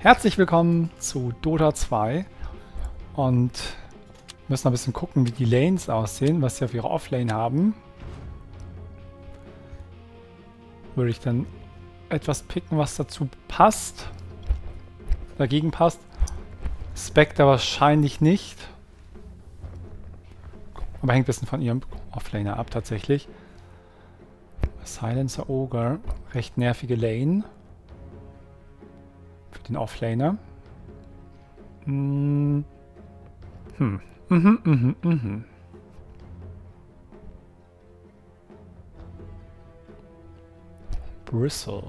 Herzlich willkommen zu Dota 2 und müssen ein bisschen gucken, wie die Lanes aussehen, was sie auf ihrer Offlane haben. Würde ich dann etwas picken, was dazu passt. Dagegen passt. Spectre wahrscheinlich nicht. Aber hängt ein bisschen von ihrem Offlaner ab tatsächlich. Silencer Ogre, recht nervige Lane den Offlaner. Hm. Hm. Mhm, mhm, mhm. Bristle.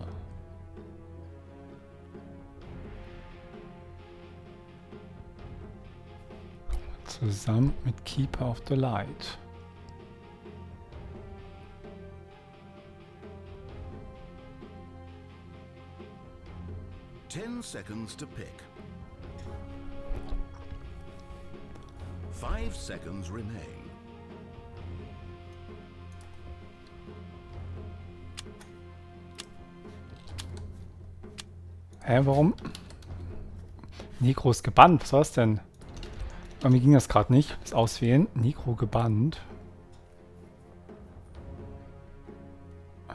Zusammen mit Keeper of the Light. 10 seconds to pick. 5 seconds remain. Hä, warum? Necro ist gebannt. Was war das denn? Bei mir ging das gerade nicht. Das Auswählen. Necro gebannt.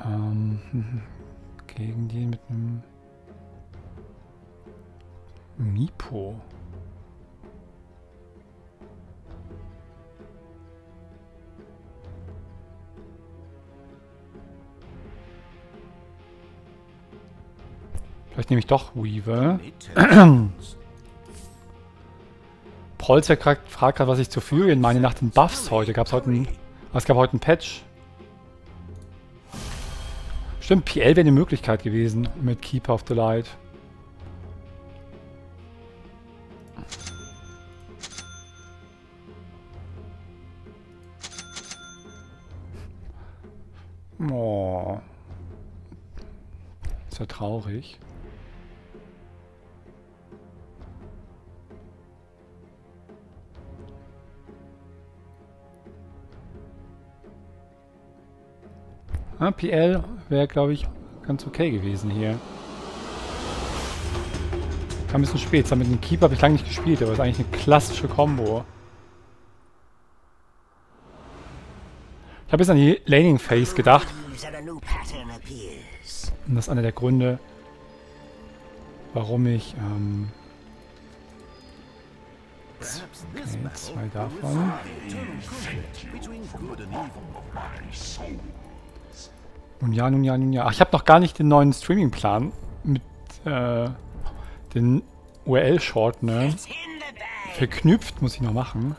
Ähm, gegen die mit einem... Mipo. Vielleicht nehme ich doch Weaver. Polzer fragt gerade, was ich zu Furien meine nach den Buffs heute. Gab's heute ein, es gab heute einen Patch. Stimmt, PL wäre eine Möglichkeit gewesen mit Keeper of the Light. Ist ja traurig. Ah, PL wäre, glaube ich, ganz okay gewesen hier. Kam ein bisschen spät. Mit dem Keeper habe ich lange nicht gespielt, aber ist eigentlich eine klassische Combo. Ich habe jetzt an die Laning Phase gedacht. Und das ist einer der Gründe, warum ich ähm, okay, zwei davon. Nun ja, nun ja, nun ja. Ach, ich habe noch gar nicht den neuen Streaming-Plan mit äh, den URL-Short, ne? Verknüpft muss ich noch machen.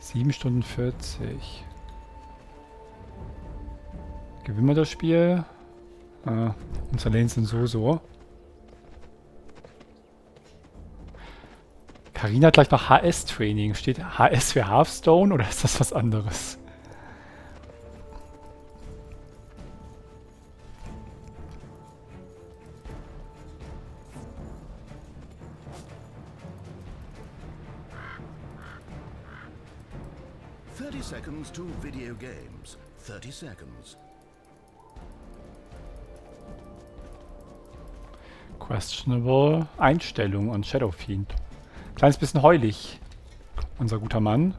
7 Stunden 40. Gewinnen wir das Spiel? Ah, unsere Lanes sind so, so. Karina hat gleich noch HS-Training. Steht HS für Hearthstone oder ist das was anderes? 30 seconds to video games. 30 seconds. Questionable Einstellung und Shadow Fiend. Kleines bisschen heulig, unser guter Mann.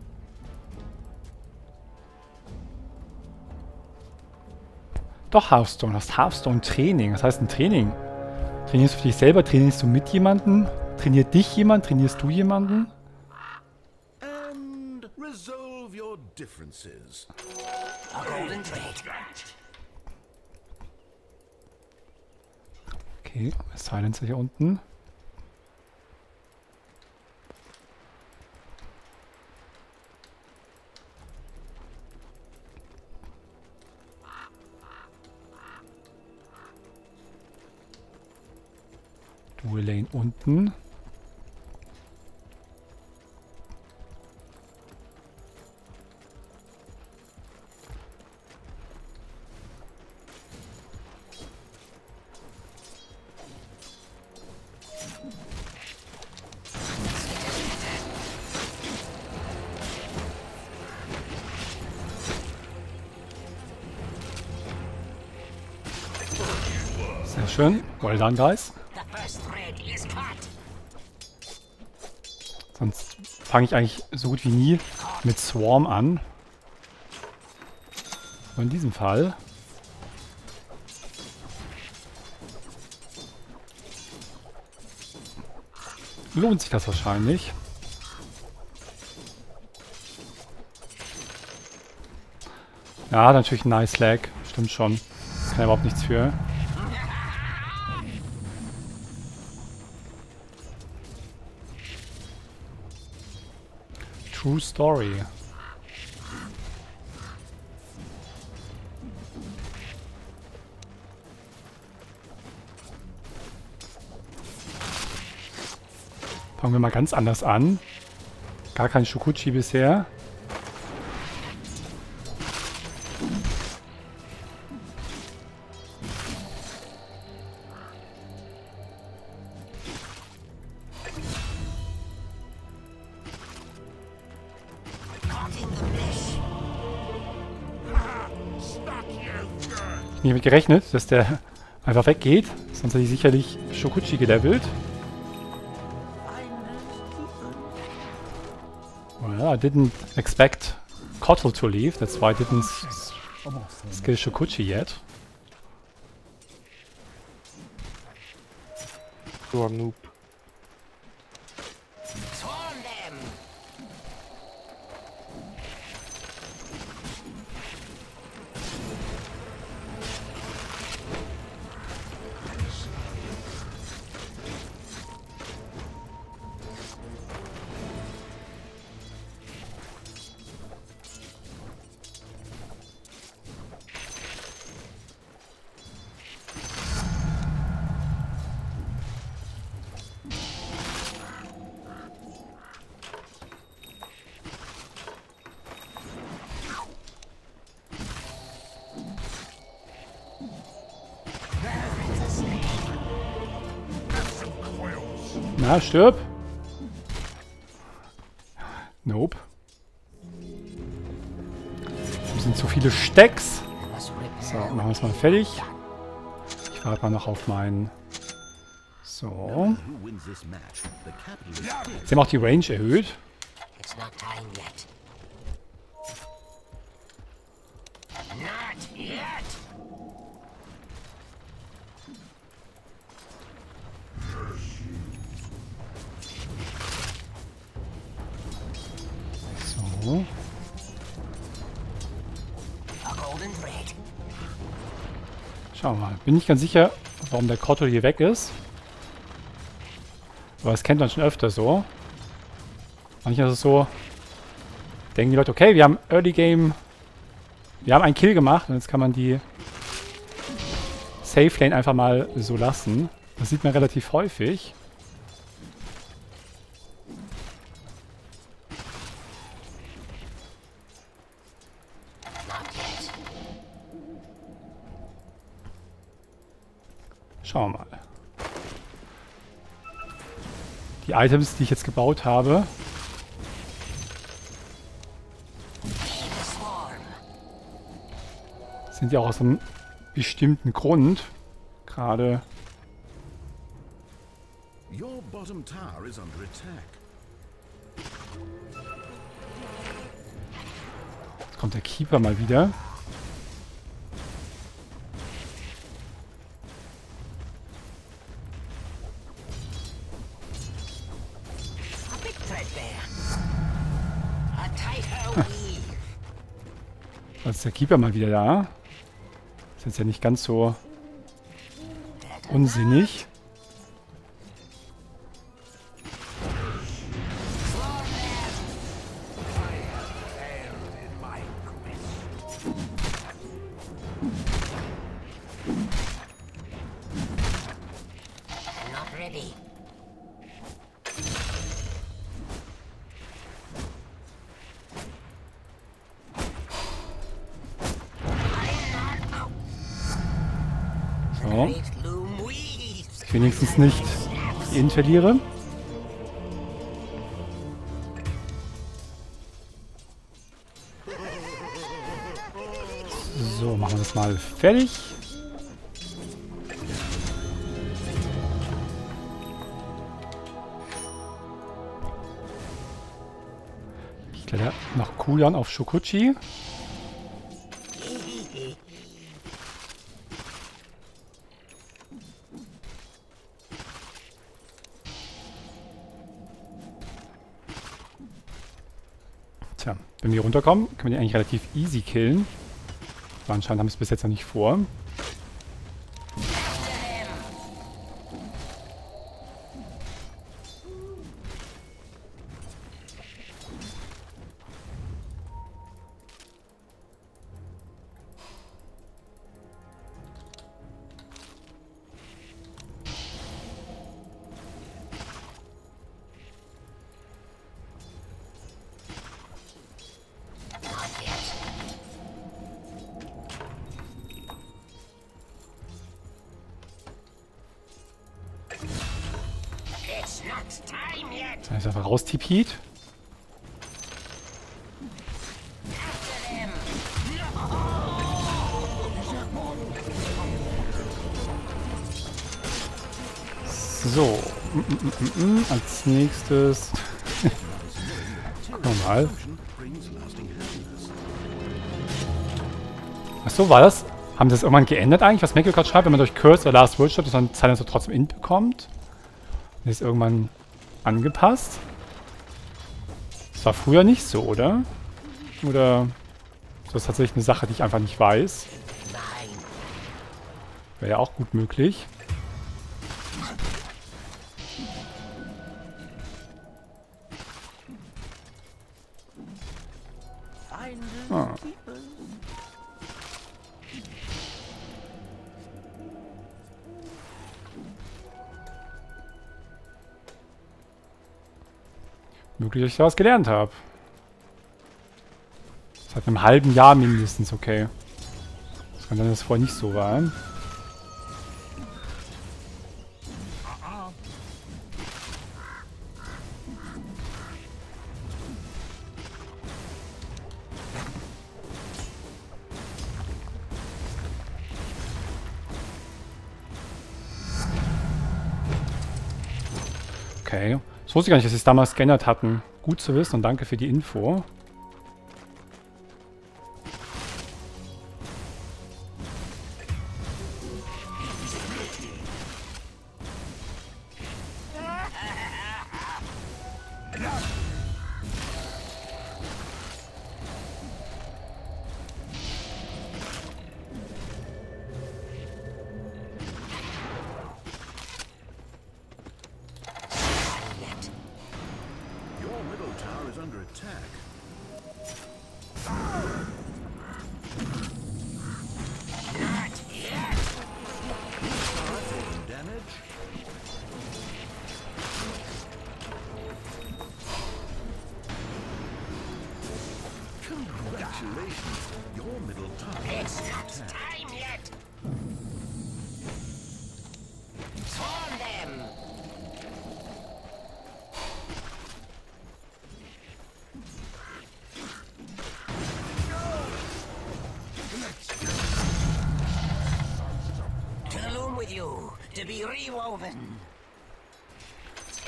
Doch Hearthstone, hast Hearthstone Training. Das heißt ein Training. Trainierst du für dich selber? Trainierst du mit jemandem? Trainiert dich jemand? Trainierst du jemanden? differences. A golden thread. Okay, Silencer hier unten. Dual Lane unten. Done, guys. Sonst fange ich eigentlich so gut wie nie mit Swarm an. Aber in diesem Fall... Lohnt sich das wahrscheinlich. Ja, natürlich ein nice Lag. Stimmt schon. Kann ja überhaupt nichts für. True Story. Fangen wir mal ganz anders an. Gar kein Shukuchi bisher. Damit gerechnet, dass der einfach weggeht. Sonst hätte ich sicherlich Shokuchi gelevelt. Well, I didn't expect Kotl to leave. That's why I didn't skill Shokuchi yet. Du are noob. Na, stirb. Nope. Das sind zu viele Stecks. So, machen wir es mal fertig. Ich warte mal noch auf meinen... So. Sie haben auch die Range erhöht. It's not time yet. Bin nicht ganz sicher, warum der Kotto hier weg ist. Aber das kennt man schon öfter so. Manchmal ist es so, denken die Leute, okay, wir haben Early Game, wir haben einen Kill gemacht und jetzt kann man die Safe Lane einfach mal so lassen. Das sieht man relativ häufig. Die Items, die ich jetzt gebaut habe, sind ja auch aus einem bestimmten Grund. Gerade Your bottom tower is under attack. Jetzt kommt der Keeper mal wieder. Ist der Keeper mal wieder da. Ist jetzt ja nicht ganz so unsinnig. Fertig. Ich stelle nach Kulan auf Shokuchi. Tja, wenn wir runterkommen, können wir die eigentlich relativ easy killen. Aber anscheinend haben wir es bis jetzt noch nicht vor. Them. So. Als nächstes. Wir mal. Achso, war das? Haben sie das irgendwann geändert eigentlich, was Michael gerade schreibt, wenn man durch Curse oder Last Word stirbt, dass man Silencer trotzdem in bekommt? Und ist irgendwann angepasst? Das war früher nicht so, oder? Oder ist das tatsächlich eine Sache, die ich einfach nicht weiß? Wäre ja auch gut möglich. Möglich, dass ich da was gelernt habe. Seit einem halben Jahr mindestens, okay. Das kann sein, dass es vorher nicht so war. So wusste ich gar nicht, dass sie es damals geändert hatten. Gut zu wissen und danke für die Info.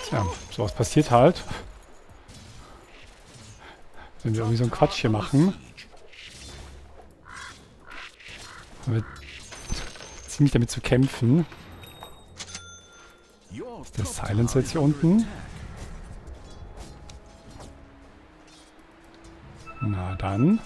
Tja, sowas passiert halt. Wenn wir irgendwie so einen Quatsch hier machen. Haben ziemlich damit zu kämpfen. Your Der top Silencer jetzt hier unten. Na dann.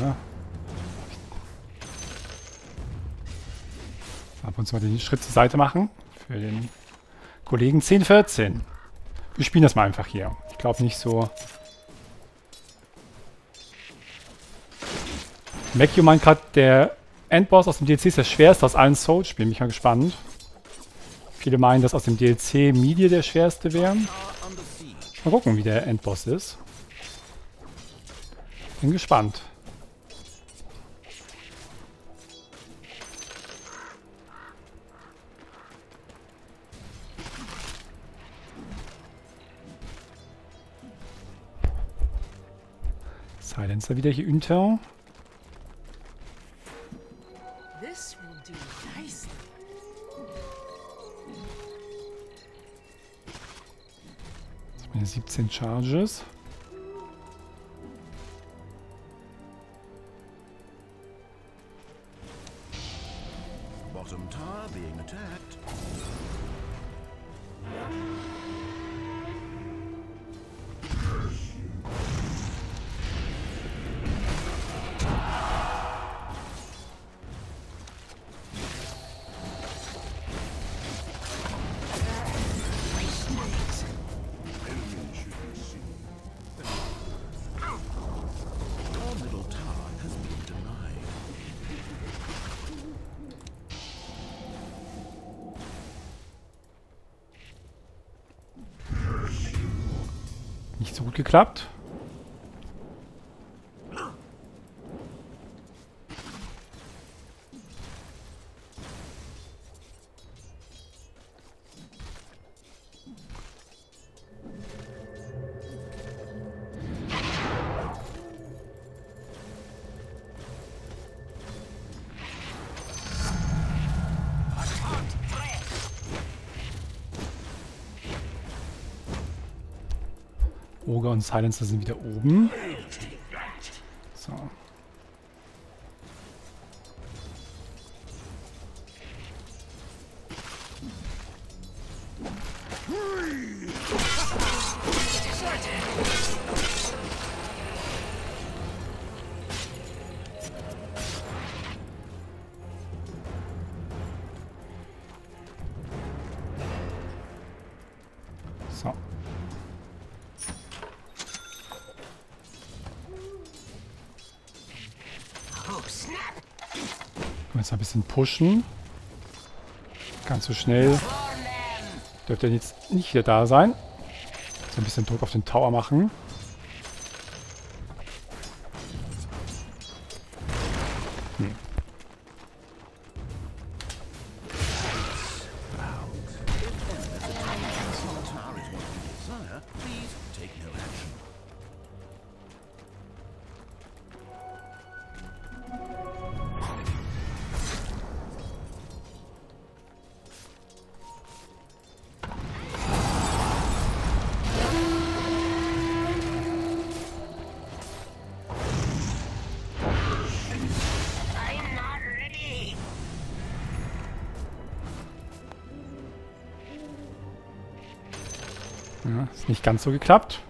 Ja. Ab und zu mal den Schritt zur Seite machen. Für den Kollegen 1014. Wir spielen das mal einfach hier. Ich glaube nicht so... Macchio meint gerade, der Endboss aus dem DLC ist der schwerste aus allen Souls-Spielen. Bin ich mal gespannt. Viele meinen, dass aus dem DLC Media der schwerste wäre. Mal gucken, wie der Endboss ist. Bin gespannt. Silencer wieder hier unter. Wir 17 Charges. Geklappt. Und Silencer sind wieder oben. Bisschen pushen. Ganz so schnell dürfte jetzt nicht wieder da sein. So ein bisschen Druck auf den Tower machen. Nicht ganz so geklappt.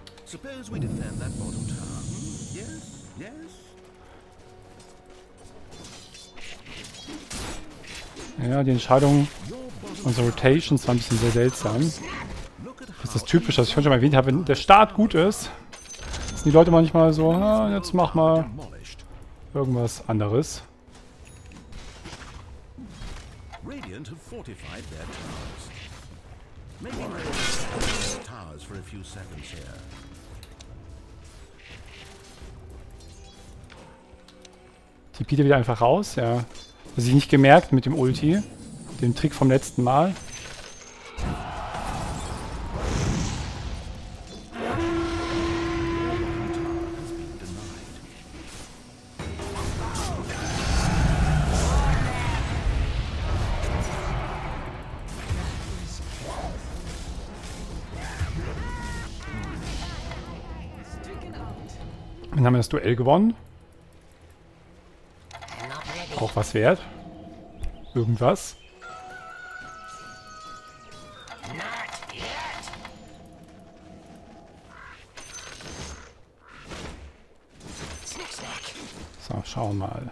Ja, die Entscheidung unserer Rotations war ein bisschen sehr seltsam. Das ist das Typische, was ich vorhin schon mal erwähnt habe. Wenn der Start gut ist, sind die Leute manchmal so, ah, jetzt mach mal irgendwas anderes. Radiant have fortified their towers. Making their towers for a few seconds here. Die bietet wieder einfach raus, ja. Das ich nicht gemerkt mit dem Ulti. Dem Trick vom letzten Mal. haben wir das Duell gewonnen. Auch was wert. Irgendwas. So, schauen wir mal.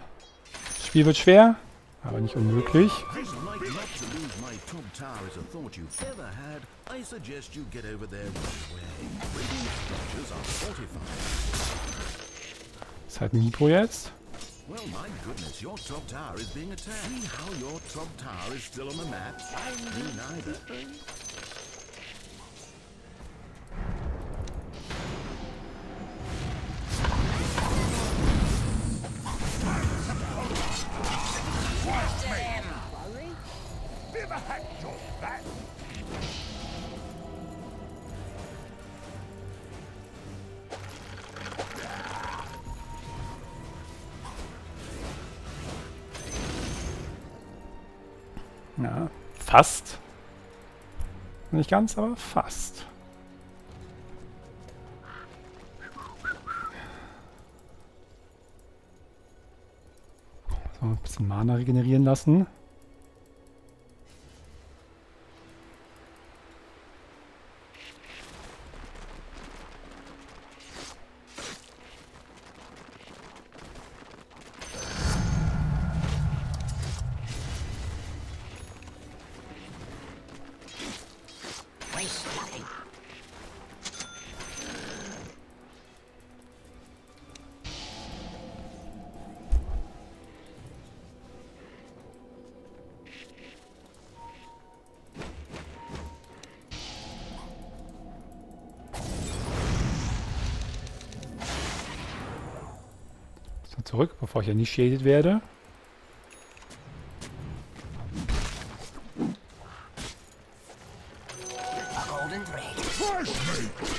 Das Spiel wird schwer, aber nicht unmöglich. Ich ist halt Mipo jetzt. Well, my goodness, your top tower is being attacked. See how your top tower is still on the map? Me neither. Fast. Nicht ganz, aber fast. So, ein bisschen Mana regenerieren lassen. Bevor ich initiated werde. A golden thread.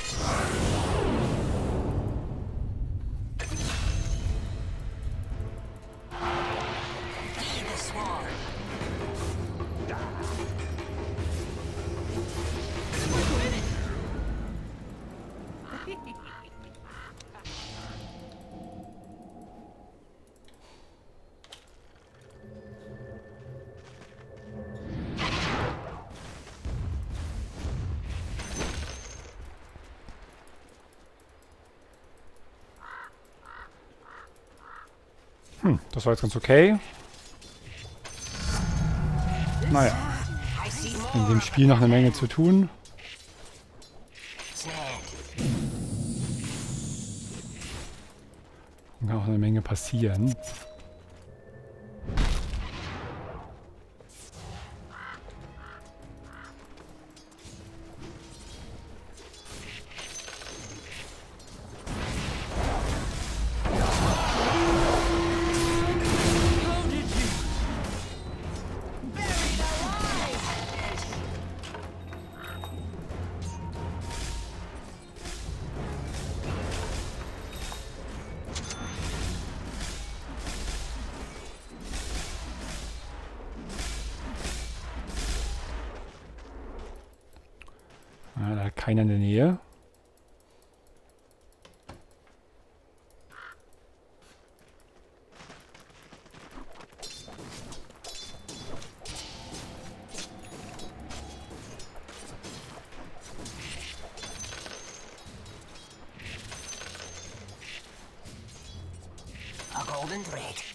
Hm, das war jetzt ganz okay. Naja, in dem Spiel noch eine Menge zu tun. Snared. Kann auch eine Menge passieren. A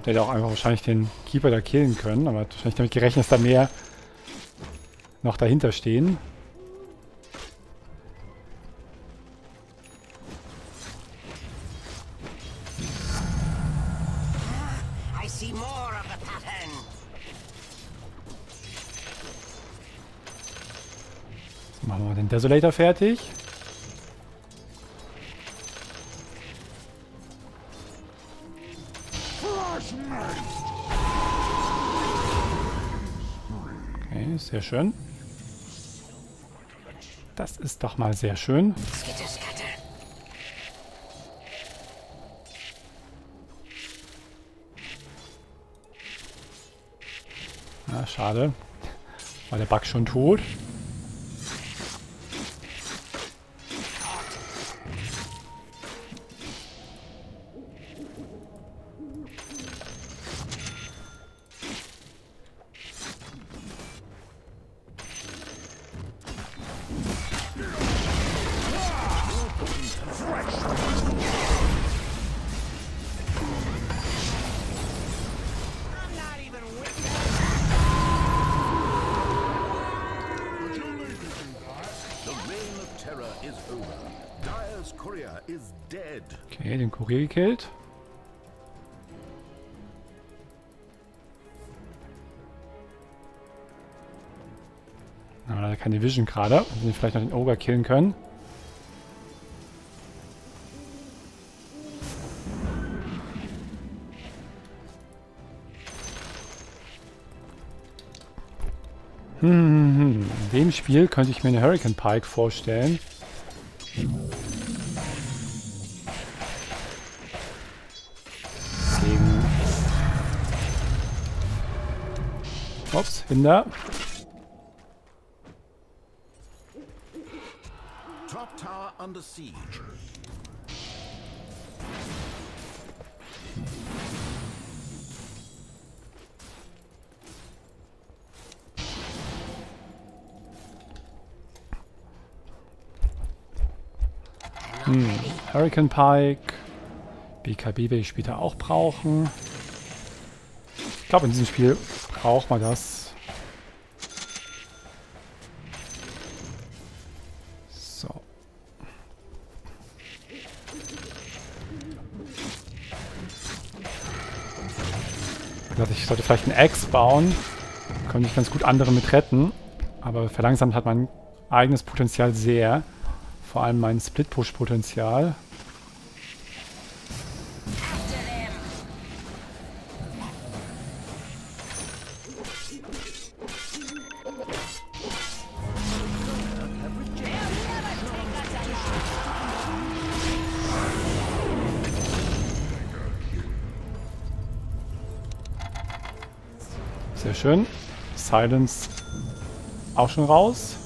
Der hätte auch einfach wahrscheinlich den Keeper da killen können, aber hat wahrscheinlich damit gerechnet, dass da mehr noch dahinter stehen. Jetzt machen wir den Desolator fertig. Sehr schön. Das ist doch mal sehr schön. Na, schade. War der Bug schon tot? Okay, den Kurier gekillt. Aber leider keine Vision gerade. Wenn wir vielleicht noch den Ogre killen können. Hm, hm, hm. In dem Spiel könnte ich mir eine Hurricane Pike vorstellen. Ups, Hinder. Top tower under siege. Hurricane Pike. BKB werde ich später auch brauchen. Ich glaube, in diesem Spiel braucht man das. So. Ich dachte, ich sollte vielleicht einen Axe bauen. Könnte ich ganz gut andere mit retten. Aber verlangsamt hat mein eigenes Potenzial sehr. Vor allem mein Split-Push-Potenzial. Silence auch schon raus.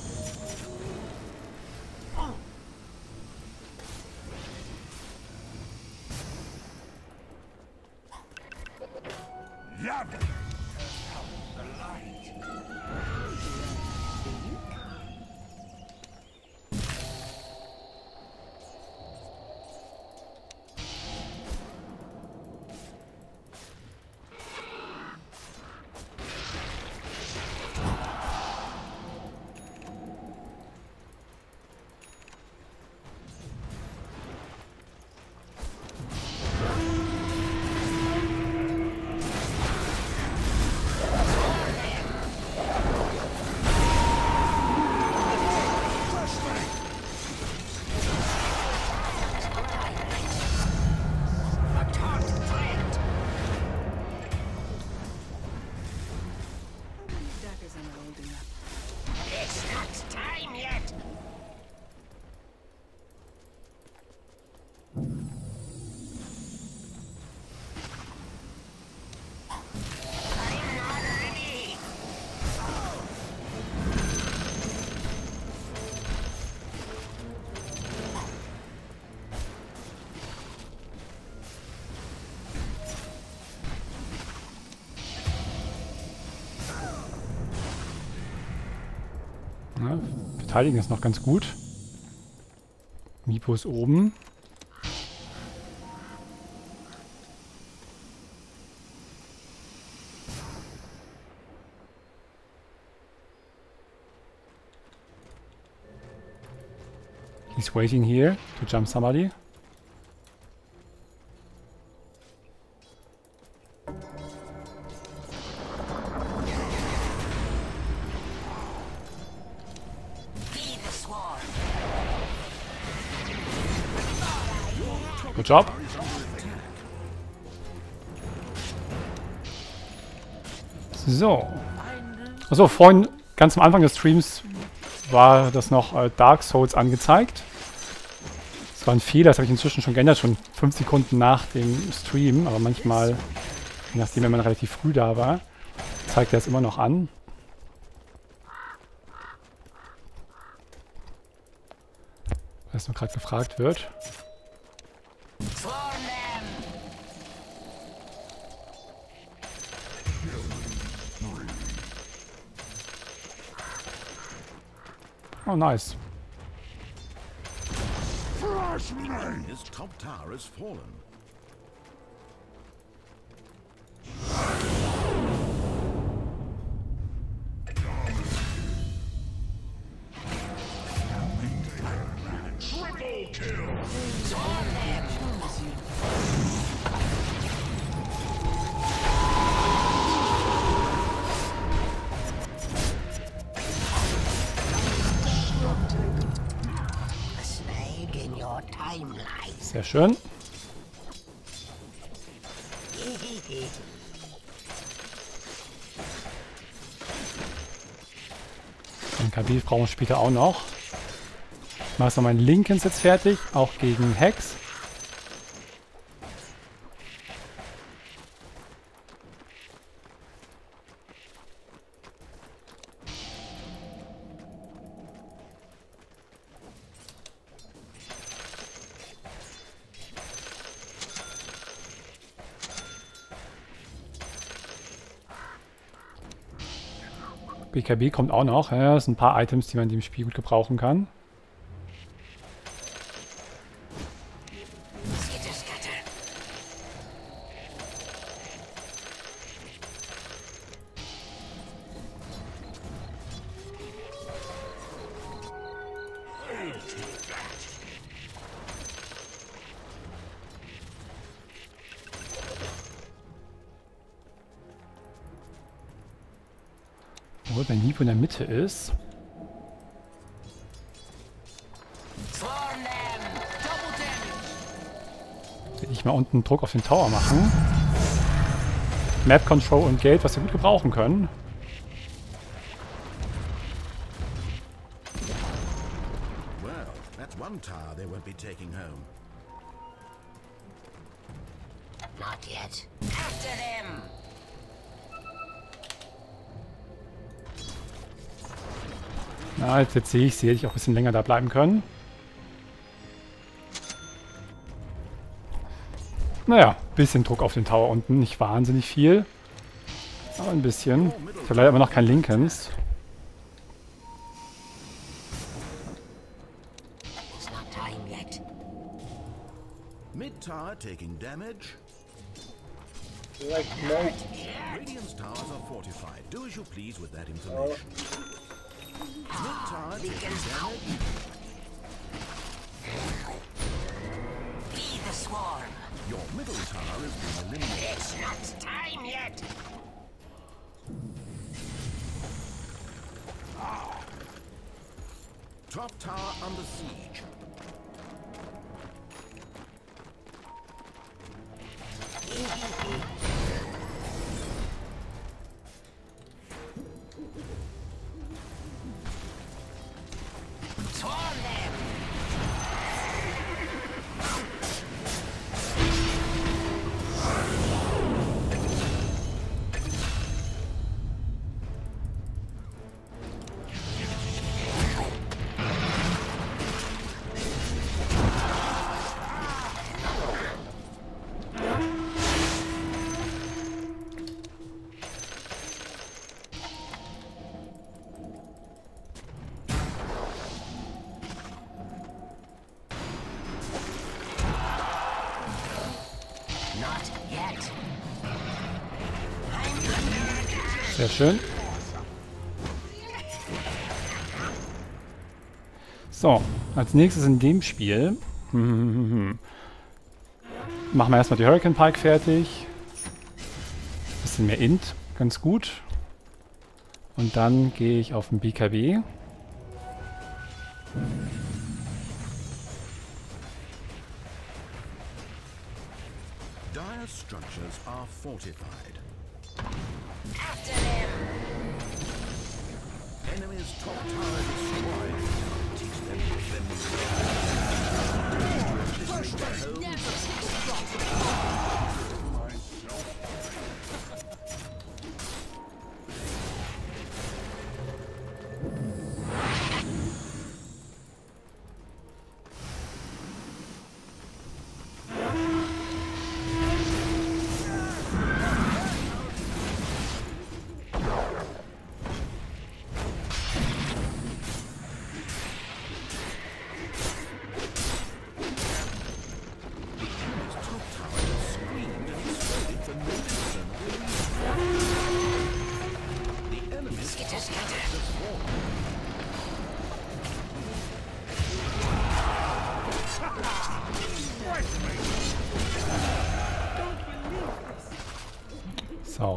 Ja, verteidigen ist noch ganz gut. Mipo ist oben. He's waiting here to jump somebody. Job. So. Achso, vorhin, ganz am Anfang des Streams, war das noch äh, Dark Souls angezeigt. Das war ein Fehler, das habe ich inzwischen schon geändert, schon 5 Sekunden nach dem Stream, aber manchmal, je nachdem, wenn man relativ früh da war, zeigt er es immer noch an. Was noch gerade gefragt wird. Oh, nice. His top tower has fallen. Schön. Den Kabil brauchen wir später auch noch. Ich mache jetzt noch meinen Linkens jetzt fertig, auch gegen Hex. BKB kommt auch noch. Ja, das sind ein paar Items, die man in dem Spiel gut gebrauchen kann. Obwohl, wenn Nipo in der Mitte ist. Will ich mal unten Druck auf den Tower machen. Map Control und Geld, was wir gut gebrauchen können. Well, that's one tower they won't be taking home. Not yet. After them! Na, jetzt, jetzt sehe ich sie. Hätte ich auch ein bisschen länger da bleiben können. Naja, bisschen Druck auf den Tower unten. Nicht wahnsinnig viel. Aber ein bisschen. Ich habe leider immer noch kein Linkens. It's not time yet. Mid tower taking damage. Like no Radiant's towers are fortified. Do as you please with that information. Be the swarm! Your middle tower eliminated. It's not time yet! Top tower under siege. Sehr schön. So, als nächstes in dem Spiel machen wir erstmal die Hurricane Pike fertig. Bisschen mehr Int, ganz gut. Und dann gehe ich auf den BKB. Dire structures are fortified.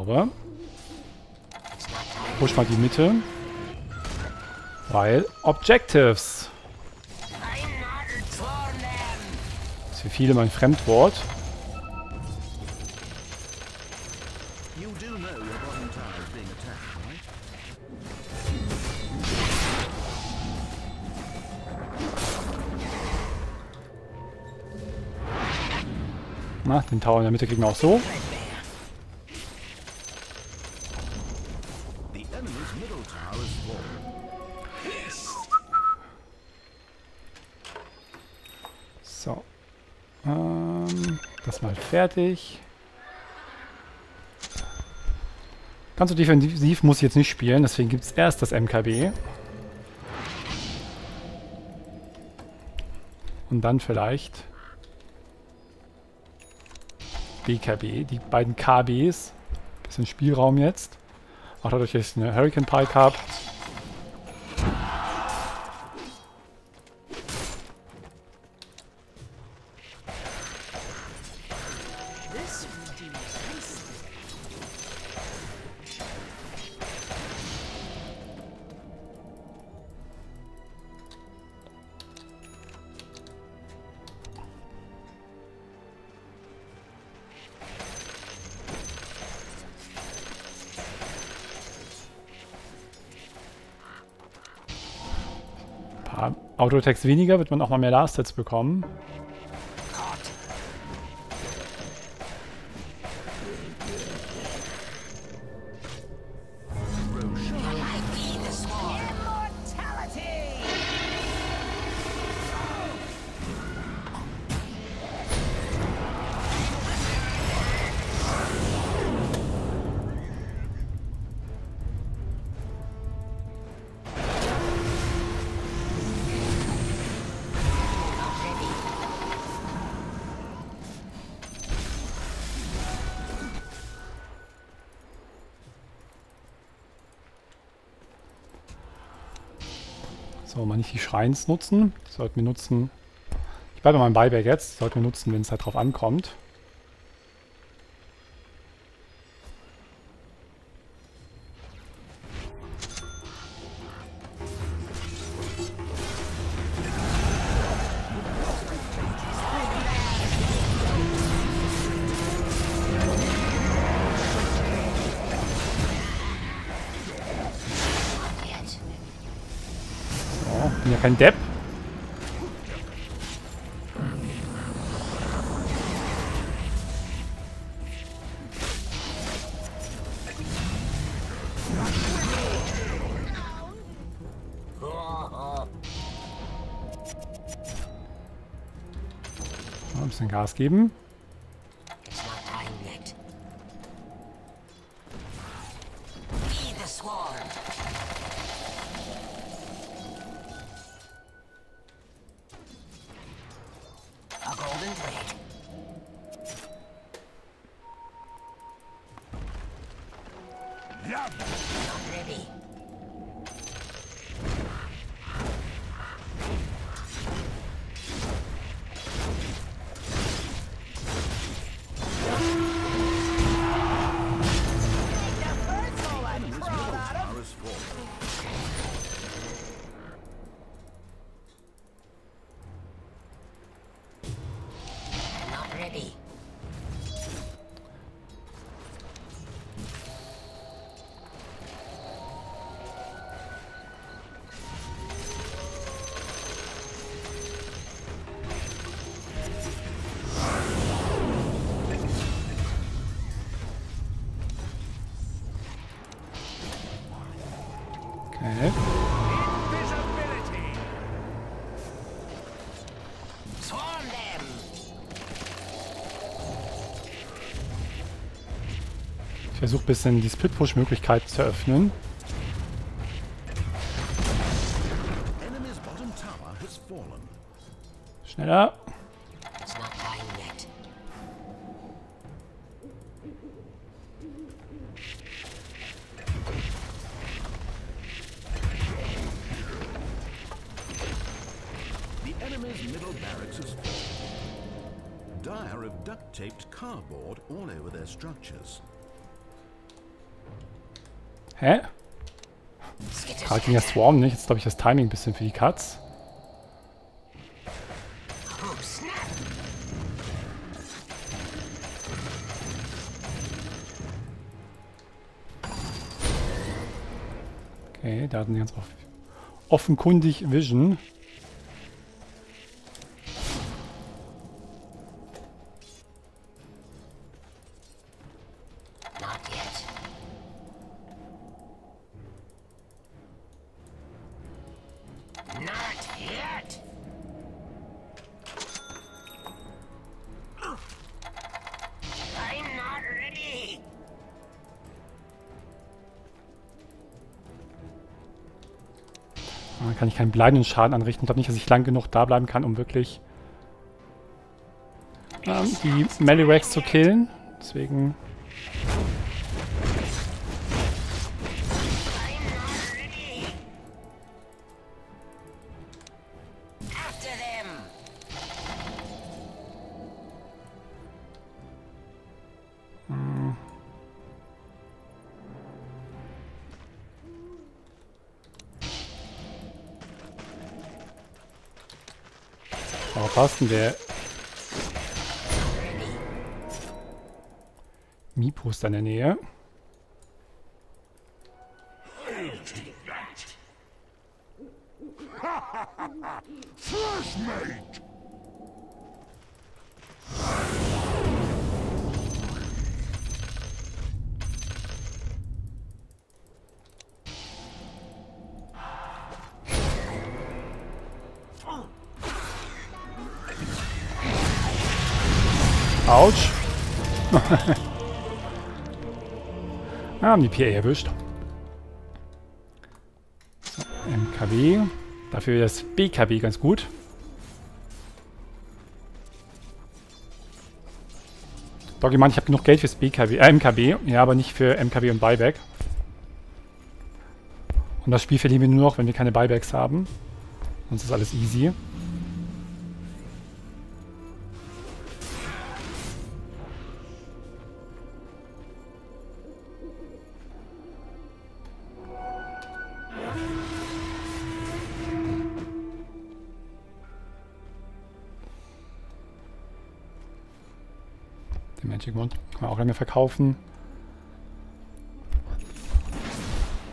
Sauber. Push mal die Mitte. Weil Objectives. Das ist für viele mein Fremdwort. Na, den Tower in der Mitte kriegen wir auch so. Fertig. Ganz so defensiv muss ich jetzt nicht spielen, deswegen gibt es erst das MKB. Und dann vielleicht BKB, die beiden KBs. Bisschen Spielraum jetzt. Auch dadurch, dass ich eine Hurricane Pike habe. Autotext weniger, wird man auch mal mehr Last-Sets bekommen. Die Schreins nutzen. Die sollten wir nutzen. Ich bleibe bei meinem Buyback jetzt. Die sollten wir nutzen, wenn es halt drauf ankommt. Kein Depp. Ein Gas geben. Versuche ein bisschen die Split-Push-Möglichkeit zu öffnen. Schneller. Dire have duct-taped cardboard all over their structures. Hä? Gerade ging der Swarm nicht. Jetzt glaube ich das Timing ein bisschen für die Cuts. Okay, da hatten sie ganz off offenkundig Vision. Keinen bleibenden Schaden anrichten. Ich glaube nicht, dass ich lang genug da bleiben kann, um wirklich ähm, die Melirex zu killen. Deswegen denn der Mipo ist in der Nähe. Autsch. Ah, haben die PA erwischt. So, MKB. Dafür das BKB ganz gut. Doggy meint, ich habe genug Geld fürs BKB, äh, MKB. Ja, aber nicht für MKB und Buyback. Und das Spiel verlieren wir nur noch, wenn wir keine Buybacks haben. Sonst ist alles easy. Lange verkaufen.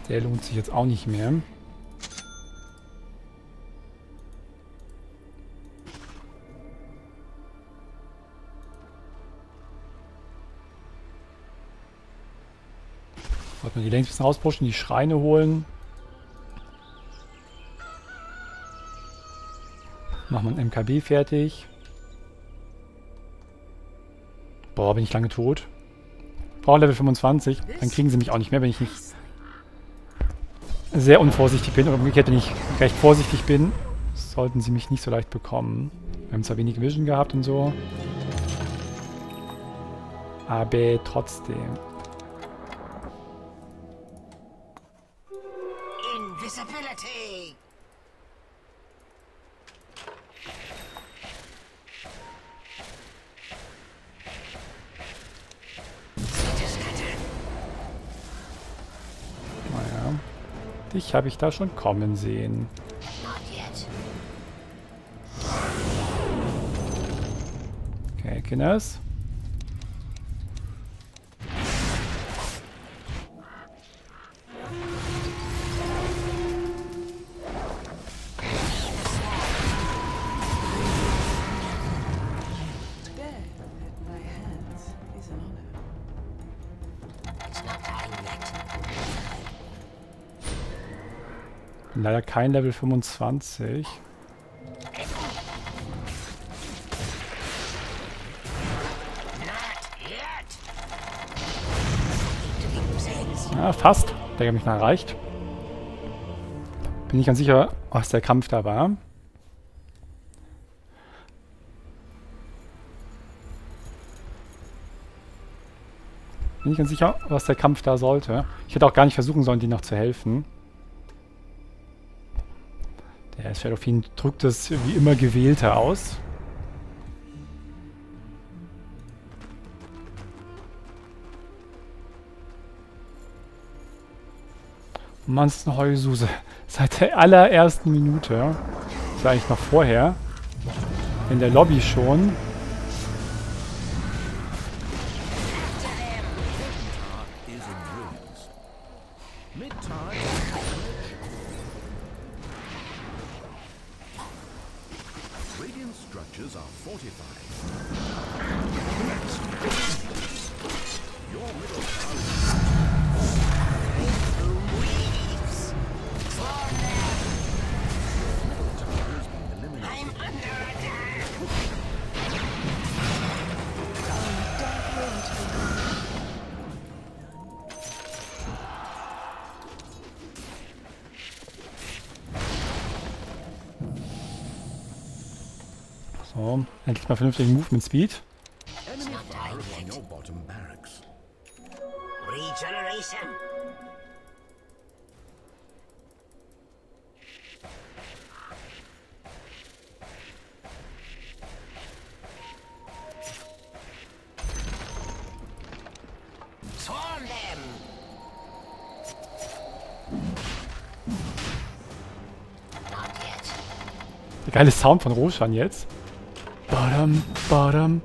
Der lohnt sich jetzt auch nicht mehr. Sollten wir die längst ein bisschen rauspushen, die Schreine holen. Machen wir ein MKB fertig. Boah, bin ich lange tot. Brauche Level 25. Dann kriegen sie mich auch nicht mehr, wenn ich nicht sehr unvorsichtig bin. Oder umgekehrt, wenn ich recht vorsichtig bin, sollten sie mich nicht so leicht bekommen. Wir haben zwar wenig Vision gehabt und so. Aber trotzdem. Dich habe ich da schon kommen sehen. Okay, Kinders. Leider kein Level 25. Not yet. Doing things. Ja, fast. Der hat mich mal erreicht. Bin nicht ganz sicher, was der Kampf da war. Bin nicht ganz sicher, was der Kampf da sollte. Ich hätte auch gar nicht versuchen sollen, die noch zu helfen. Der Shadowfiend drückt es wie immer gewählter aus. Eine Heulsuse. Seit der allerersten Minute. Vielleicht noch vorher. In der Lobby schon. Swarm them. Not yet. Der geile Sound von Roshan jetzt. bottom, bottom,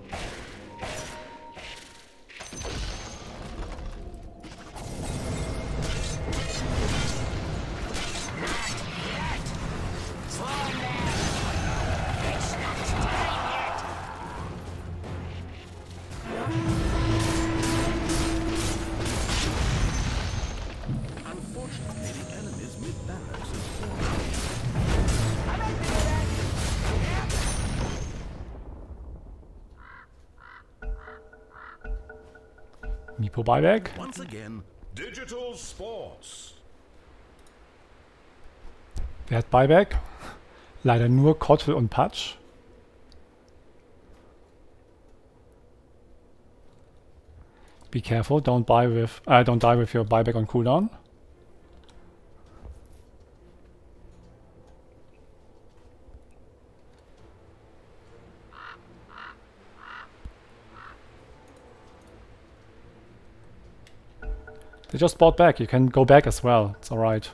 Mipo Buyback. Once again, digital sports. Wer hat Buyback? Leider nur Kottel und Patch. Be careful, don't buy with uh, don't die with your buyback on cooldown. They just bought back. You can go back as well. It's alright.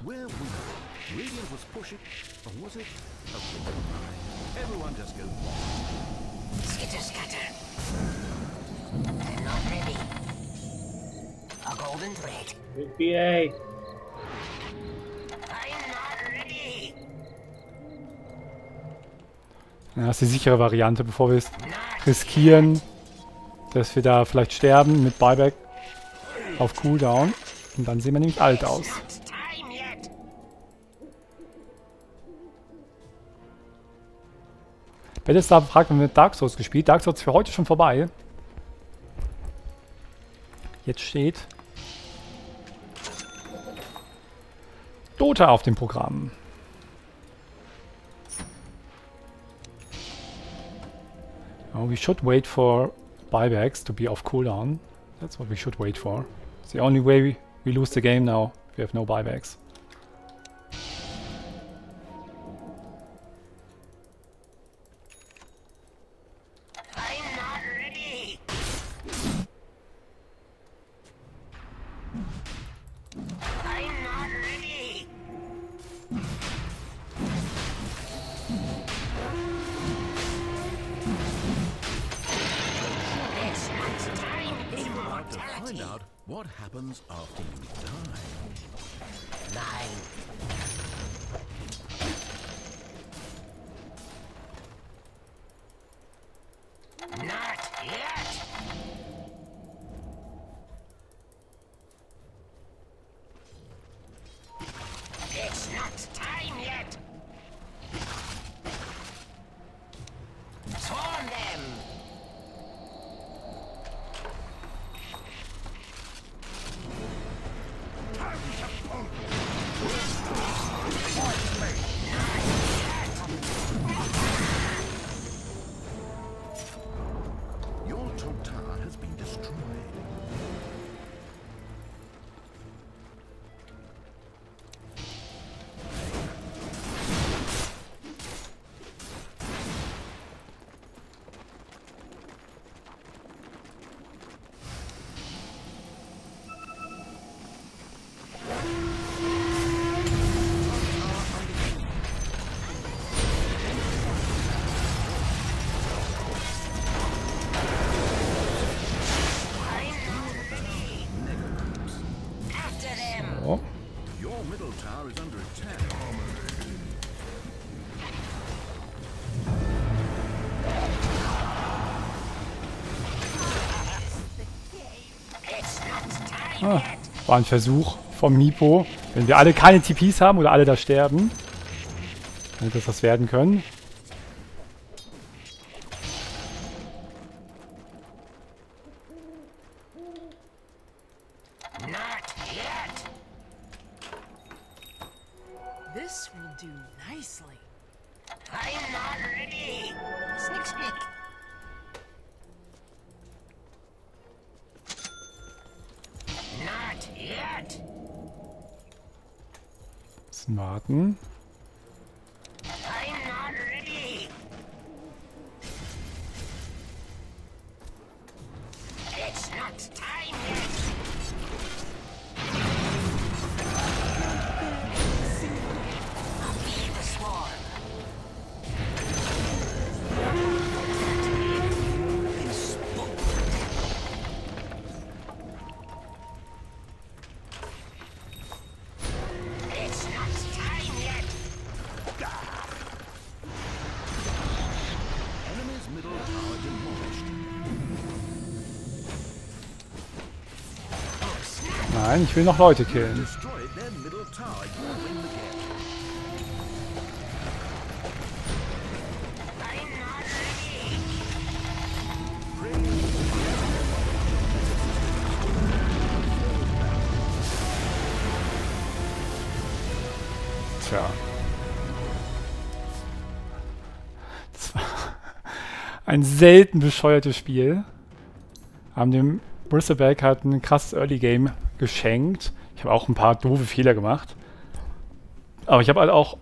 Skitter scatter. I'm not ready. A golden thread. Big BA. Ja, das ist die sichere Variante, bevor wir es riskieren, dass wir da vielleicht sterben mit Buyback auf Cooldown. Und dann sehen wir nämlich alt aus. Battlestar fragt, haben wir Dark Souls gespielt. Dark Souls für heute schon vorbei. Jetzt steht Dota auf dem Programm. Oh, we should wait for buybacks to be off cooldown. That's what we should wait for. It's the only way we, we lose the game now. We have no buybacks. Ah, war ein Versuch vom Mipo. Wenn wir alle keine TPs haben oder alle da sterben, wird das was werden können. Will noch Leute killen. Tja. Ein selten bescheuertes Spiel. Haben dem Bristleback halt ein krasses Early Game geschenkt. Ich habe auch ein paar doofe Fehler gemacht. Aber ich habe halt auch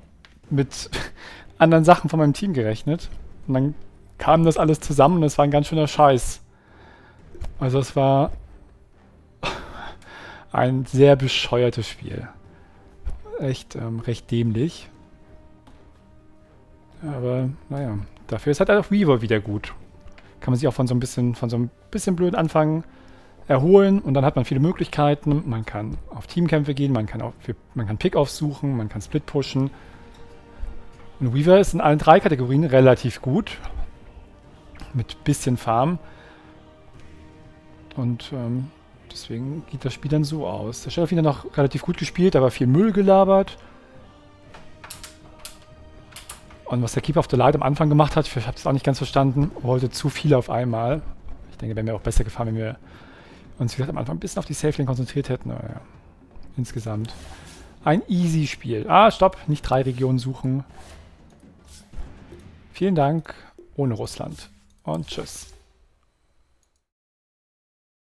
mit anderen Sachen von meinem Team gerechnet. Und dann kam das alles zusammen und es war ein ganz schöner Scheiß. Also es war ein sehr bescheuertes Spiel echt ähm, recht dämlich. Aber naja, dafür ist halt auch Weaver wieder gut. Kann man sich auch von so ein bisschen, von so ein bisschen blöden Anfang erholen und dann hat man viele Möglichkeiten. Man kann auf Teamkämpfe gehen, man kann, für, man kann Pick aufsuchen, man kann Split pushen. Und Weaver ist in allen drei Kategorien relativ gut. Mit bisschen Farm. Und ähm, deswegen geht das Spiel dann so aus. Der Chef hat noch relativ gut gespielt, aber viel Müll gelabert. Und was der Keeper of the Light am Anfang gemacht hat, ich habe es auch nicht ganz verstanden, wollte zu viel auf einmal. Ich denke, wäre mir auch besser gefahren, wenn wir uns, gesagt, am Anfang ein bisschen auf die Safe Lane konzentriert hätten. Aber ja, insgesamt ein easy Spiel. Ah, stopp, nicht drei Regionen suchen. Vielen Dank, ohne Russland. Und tschüss.